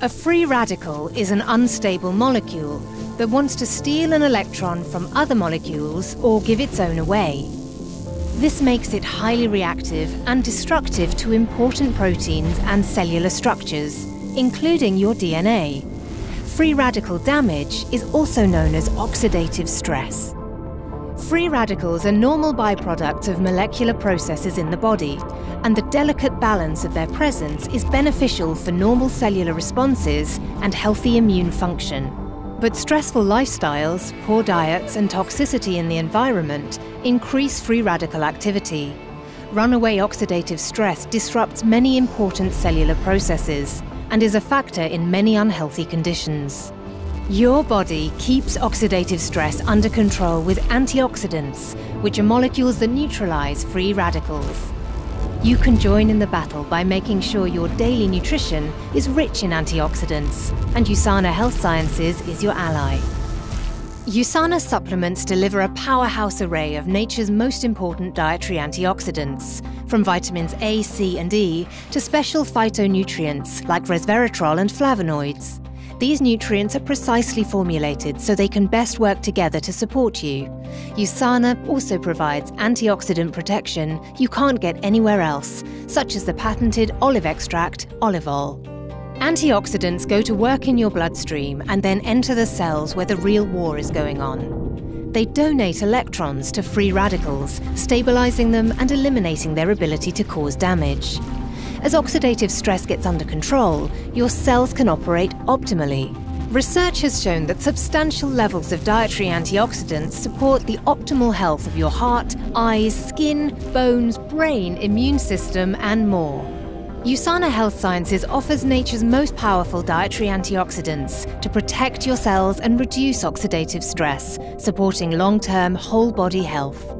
A free radical is an unstable molecule that wants to steal an electron from other molecules or give its own away. This makes it highly reactive and destructive to important proteins and cellular structures, including your DNA. Free radical damage is also known as oxidative stress. Free radicals are normal byproducts of molecular processes in the body, and the delicate balance of their presence is beneficial for normal cellular responses and healthy immune function. But stressful lifestyles, poor diets, and toxicity in the environment increase free radical activity. Runaway oxidative stress disrupts many important cellular processes and is a factor in many unhealthy conditions. Your body keeps oxidative stress under control with antioxidants, which are molecules that neutralize free radicals. You can join in the battle by making sure your daily nutrition is rich in antioxidants, and USANA Health Sciences is your ally. USANA supplements deliver a powerhouse array of nature's most important dietary antioxidants, from vitamins A, C, and E to special phytonutrients like resveratrol and flavonoids. These nutrients are precisely formulated so they can best work together to support you. USANA also provides antioxidant protection you can't get anywhere else, such as the patented olive extract, Olivol. Antioxidants go to work in your bloodstream and then enter the cells where the real war is going on. They donate electrons to free radicals, stabilizing them and eliminating their ability to cause damage. As oxidative stress gets under control, your cells can operate optimally. Research has shown that substantial levels of dietary antioxidants support the optimal health of your heart, eyes, skin, bones, brain, immune system, and more. USANA Health Sciences offers nature's most powerful dietary antioxidants to protect your cells and reduce oxidative stress, supporting long term whole body health.